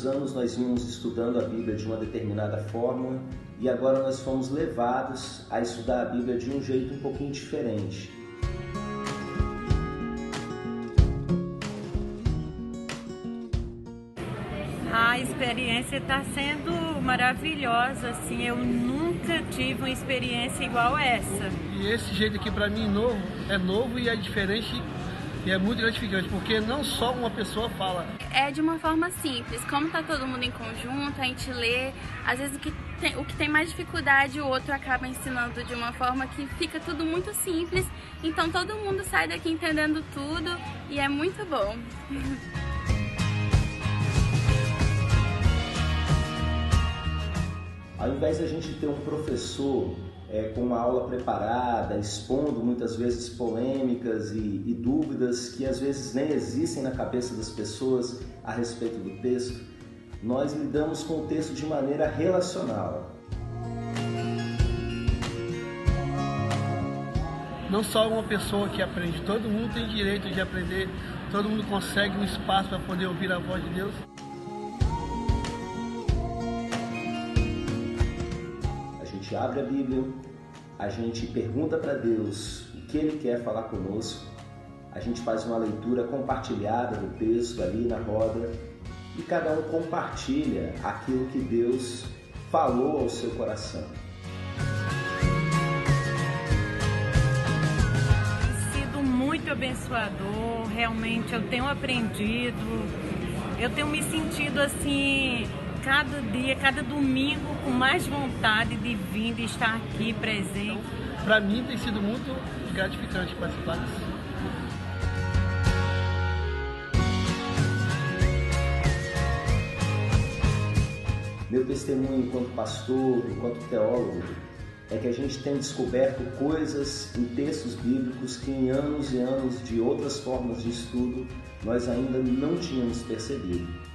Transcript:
muitos anos nós vimos estudando a Bíblia de uma determinada forma e agora nós fomos levados a estudar a Bíblia de um jeito um pouquinho diferente. A experiência está sendo maravilhosa, assim, eu nunca tive uma experiência igual essa. E esse jeito aqui para mim novo, é novo e é diferente e é muito gratificante, porque não só uma pessoa fala. É de uma forma simples, como tá todo mundo em conjunto, a gente lê, às vezes o que tem, o que tem mais dificuldade o outro acaba ensinando de uma forma que fica tudo muito simples, então todo mundo sai daqui entendendo tudo e é muito bom. Ao invés de a gente ter um professor é, com uma aula preparada, expondo muitas vezes polêmicas e, e dúvidas que às vezes nem existem na cabeça das pessoas a respeito do texto, nós lidamos com o texto de maneira relacional. Não só uma pessoa que aprende, todo mundo tem direito de aprender, todo mundo consegue um espaço para poder ouvir a voz de Deus. Gente abre a Bíblia, a gente pergunta para Deus o que Ele quer falar conosco, a gente faz uma leitura compartilhada do texto ali na roda e cada um compartilha aquilo que Deus falou ao seu coração. Tem sido muito abençoador, realmente eu tenho aprendido, eu tenho me sentido assim cada dia, cada domingo, com mais vontade de vir, de estar aqui presente. Para mim tem sido muito gratificante participar disso. Meu testemunho enquanto pastor, enquanto teólogo, é que a gente tem descoberto coisas em textos bíblicos que em anos e anos de outras formas de estudo nós ainda não tínhamos percebido.